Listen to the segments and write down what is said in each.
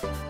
You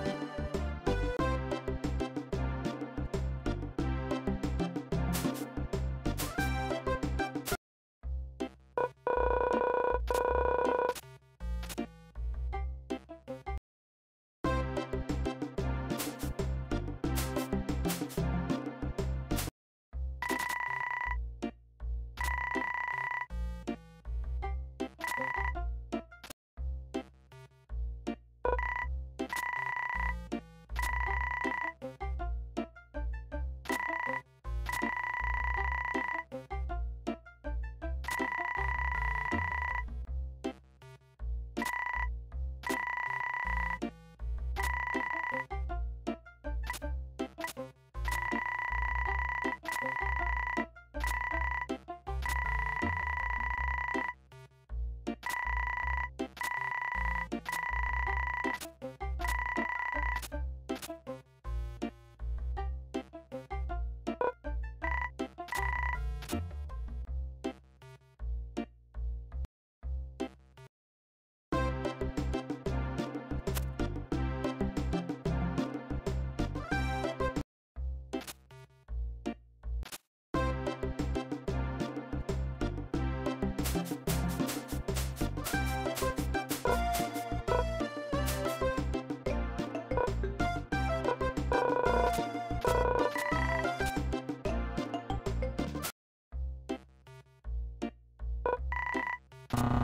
you